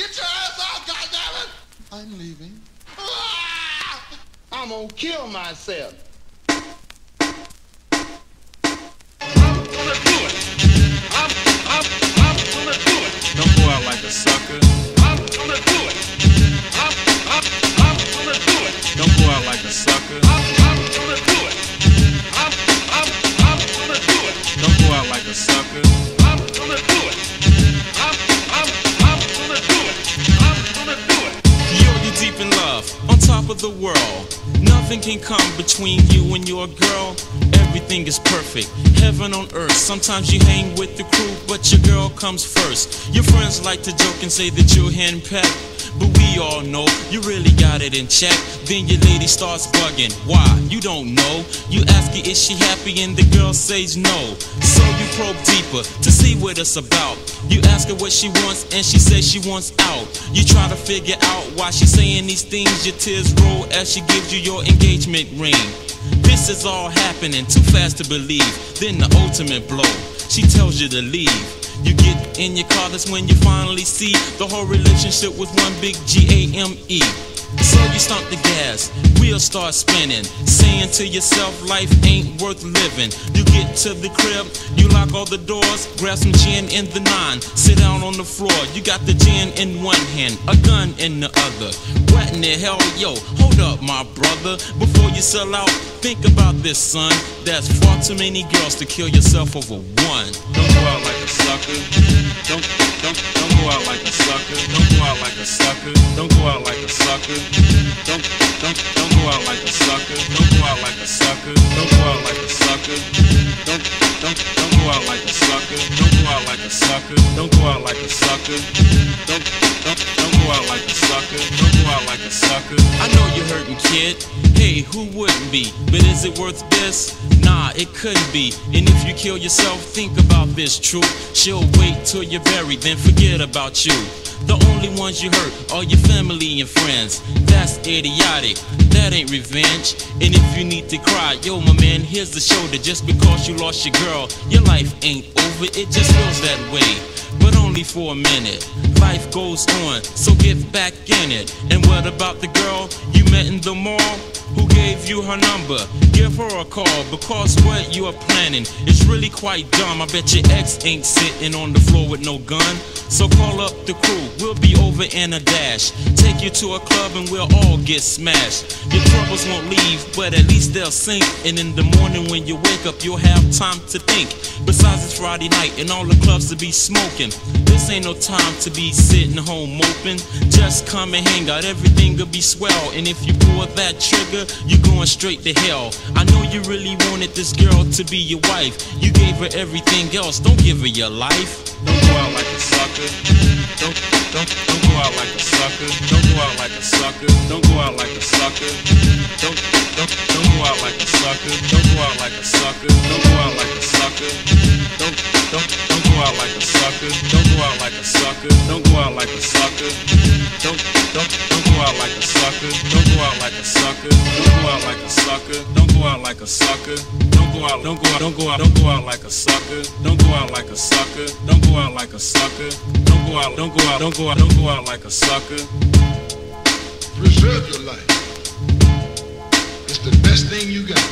Get your ass goddammit! I'm leaving. Ah! I'm gonna kill myself. Top of the world. Nothing can come between you and your girl. Everything is perfect, heaven on earth. Sometimes you hang with the crew, but your girl comes first. Your friends like to joke and say that you're handpacked. But we all know you really got it in check. Then your lady starts bugging. Why? You don't know. You ask her, is she happy? And the girl says no. So you probe deeper to see what it's about. You ask her what she wants, and she says she wants out. You try to figure out why she's saying these things. Your tears roll as she gives you your engagement ring. This is all happening too fast to believe. Then the ultimate blow. She tells you to leave. You get in your car, that's when you finally see the whole relationship was one big G A M E. So you stomp the gas, wheels start spinning, saying to yourself, life ain't worth living. You get to the crib, you lock all the doors, grab some gin in the nine, sit down on the floor. You got the gin in one hand, a gun in the other. What in the hell, yo? Hold up, my brother. Before you sell out, think about this, son. There's far too many girls to kill yourself over one. Don't go out like a sucker. Don't, don't, don't go out like a sucker. Don't go out like a sucker. Don't go out like sucker. Don't, don't, don't go out like a sucker. Don't go out like a sucker. Don't go out like a sucker. Don't, don't, don't go out like a sucker. Don't go out like a sucker. Don't go out like a sucker. Don't, don't, don't go out like a sucker. Don't go out like a sucker. I know you're hurting, kid. Who wouldn't be? But is it worth this? Nah, it couldn't be. And if you kill yourself, think about this truth. She'll wait till you're buried, then forget about you. The only ones you hurt are your family and friends. That's idiotic. That ain't revenge. And if you need to cry, yo, my man, here's the shoulder. Just because you lost your girl, your life ain't over. It just feels that way. But only for a minute. Life goes on, so get back in it. And what about the girl you met in the mall? Gave you her number? Give her a call because what you are planning is really quite dumb. I bet your ex ain't sitting on the floor with no gun. So call up the crew, we'll be over in a dash. Take you to a club and we'll all get smashed. Your troubles won't leave, but at least they'll sink. And in the morning when you wake up, you'll have time to think. Besides, it's Friday night and all the clubs to be smoking. This ain't no time to be sitting home moping. Just come and hang out, everything will be swell. And if you pull that trigger, you're going straight to hell. I know you really wanted this girl to be your wife. You gave her everything else, don't give her your life. Don't go out like a sucker. Don't, don't, don't go out like a sucker. Don't go out like a sucker. Don't go out like a sucker. Don't, don't, don't go out like a sucker. Don't go out like a sucker. Don't go out like a sucker. Don't, don't, don't go out like a sucker. Don't go out like a sucker. Don't go out like a sucker. Like a sucker. Don't go out. Don't go out. Don't go out. Don't go out like a sucker. Don't go out like a sucker. Don't go out like a sucker. Don't go out. Don't go out. Don't go out. Don't go out like a sucker. Preserve your life. It's the best thing you got.